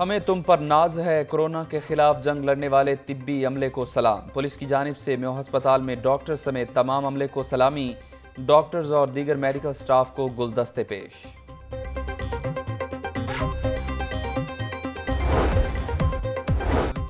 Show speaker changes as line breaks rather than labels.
हमें तुम पर नाज है कोरोना के खिलाफ जंग लड़ने वाले तिब्बी अमले को सलाम। पुलिस की जानब से म्यो अस्पताल में डॉक्टर समेत तमाम अमले को सलामी। डॉक्टर्स और दीगर मेडिकल स्टाफ को गुलदस्ते पेश।